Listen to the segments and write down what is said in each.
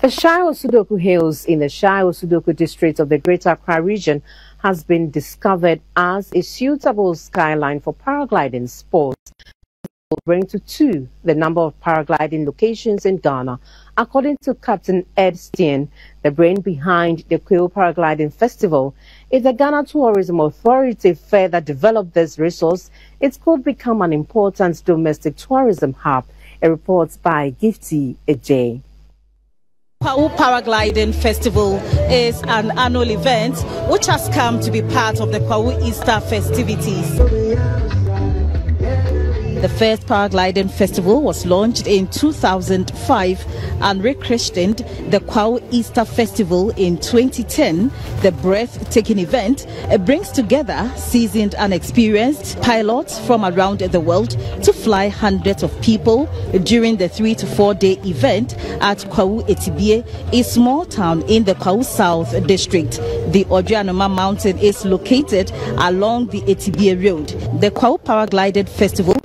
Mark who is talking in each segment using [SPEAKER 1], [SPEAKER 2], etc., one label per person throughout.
[SPEAKER 1] The Shai Osudoku Hills in the Shai Osudoku district of the Greater Accra region has been discovered as a suitable skyline for paragliding sports. Will bring to two the number of paragliding locations in Ghana. According to Captain Ed Steen, the brain behind the Kwahu Paragliding Festival, if the Ghana Tourism Authority further develop this resource, it could become an important domestic tourism hub. A report by Gifty Adjei.
[SPEAKER 2] Kwahu Paragliding Festival is an annual event which has come to be part of the Kwahu Easter festivities. The first paragliding festival was launched in 2005 and rechristened the Kwahu Easter Festival in 2010. The breathtaking event brings together seasoned and experienced pilots from around the world to fly hundreds of people during the three to four day event at Kwahu Atibie, a small town in the Kwahu South district. The Odweanoma Mountain is located along the Atibie Road. The Kwahu Paragliding Festival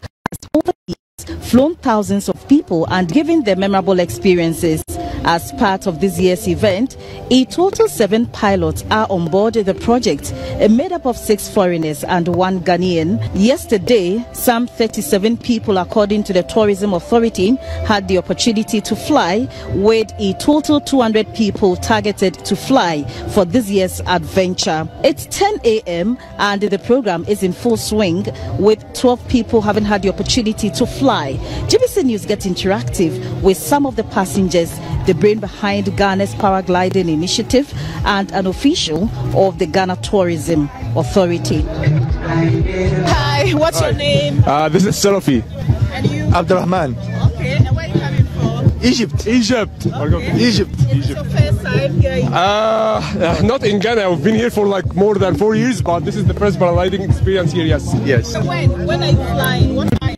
[SPEAKER 2] flown thousands of people and given them memorable experiences. As part of this year's event, a total seven pilots are on board the project, made up of six foreigners and one Ghanaian. Yesterday, some 37 people, according to the Tourism Authority, had the opportunity to fly, with a total 200 people targeted to fly for this year's adventure. It's 10 a.m. and the program is in full swing, with 12 people having had the opportunity to fly. GBC News gets interactive with some of the passengers the brain behind Ghana's paragliding initiative, and an official of the Ghana Tourism Authority. Hi, what's Hi. your name?
[SPEAKER 3] Uh, this is Salofi.
[SPEAKER 2] And you?
[SPEAKER 3] Abdurrahman.
[SPEAKER 2] Okay, and where are you coming from?
[SPEAKER 3] Egypt. Egypt.
[SPEAKER 2] Okay.
[SPEAKER 3] Egypt.
[SPEAKER 2] Is Egypt. first time here?
[SPEAKER 3] Uh, uh, not in Ghana. I've been here for like more than four years, but this is the first paragliding experience here. Yes. Yes.
[SPEAKER 2] So when? When are you flying? What time?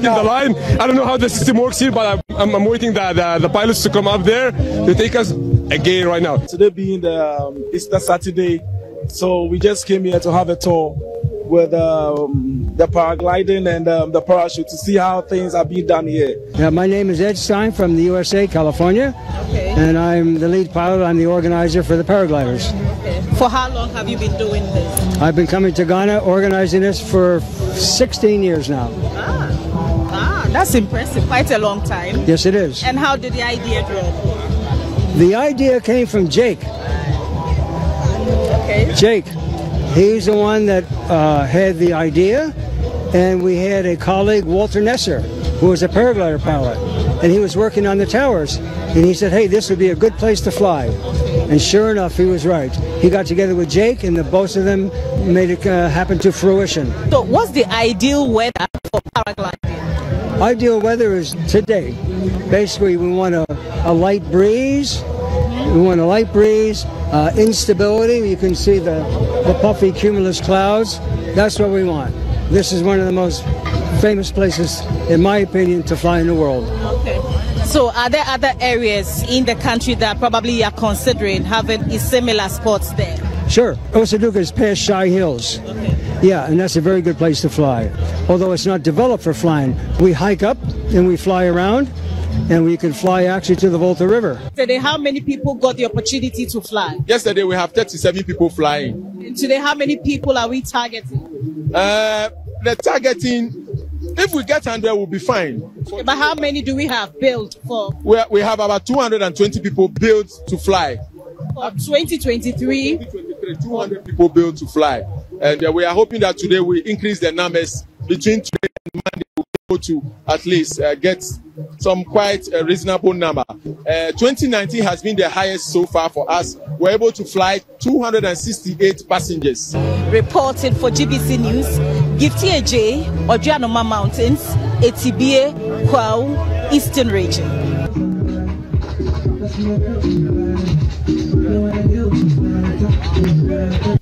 [SPEAKER 3] Waiting the line. I don't know how the system works here, but I'm, I'm waiting the, the, the, pilots to come up there to take us again right now.
[SPEAKER 4] Today being the um, Easter Saturday, so we just came here to have a tour with um, the paragliding and um, the parachute to see how things are being done here.
[SPEAKER 5] Yeah, my name is Ed Stein from the USA, California,
[SPEAKER 2] okay.
[SPEAKER 5] and I'm the lead pilot. I'm the organizer for the paragliders.
[SPEAKER 2] Okay. For how long have you been doing this?
[SPEAKER 5] I've been coming to Ghana organizing this for 16 years now.
[SPEAKER 2] Ah. That's impressive. Quite a long time.
[SPEAKER 5] Yes, it is.
[SPEAKER 2] And how did the idea grow?
[SPEAKER 5] The idea came from Jake.
[SPEAKER 2] Okay.
[SPEAKER 5] Jake. He's the one that uh, had the idea, and we had a colleague, Walter Nesser, who was a paraglider pilot, and he was working on the towers. And he said, hey, this would be a good place to fly. And sure enough, he was right. He got together with Jake, and the both of them made it uh, happen to fruition.
[SPEAKER 2] So, what's the ideal weather for paragliding?
[SPEAKER 5] Ideal weather is today. Basically, we want a, a light breeze. We want a light breeze, uh, instability. You can see the, the puffy cumulus clouds. That's what we want. This is one of the most famous places, in my opinion, to fly in the world.
[SPEAKER 2] Okay. So, are there other areas in the country that probably are considering having a similar spots there?
[SPEAKER 5] Sure. Osudoku is past Shai Hills.
[SPEAKER 2] Okay.
[SPEAKER 5] Yeah, and that's a very good place to fly. Although it's not developed for flying. We hike up and we fly around and we can fly actually to the Volta River.
[SPEAKER 2] Today, how many people got the opportunity to fly?
[SPEAKER 3] Yesterday, we have 37 people flying.
[SPEAKER 2] And today, how many people are we targeting?
[SPEAKER 3] Uh, the targeting, if we get 100, we'll be fine.
[SPEAKER 2] Okay, but how many do we have built for?
[SPEAKER 3] We, we have about 220 people built to fly.
[SPEAKER 2] For 2023?
[SPEAKER 3] 2023, 200 people built to fly. And uh, we are hoping that today we increase the numbers between today and Monday. We'll be able to at least uh, get some quite a reasonable number. Uh, 2019 has been the highest so far for us. We're able to fly 268 passengers.
[SPEAKER 2] Reported for GBC News, Gifty Adjei, Odweanoma Mountains, Atibie, Kwahu, Eastern Region. Amen.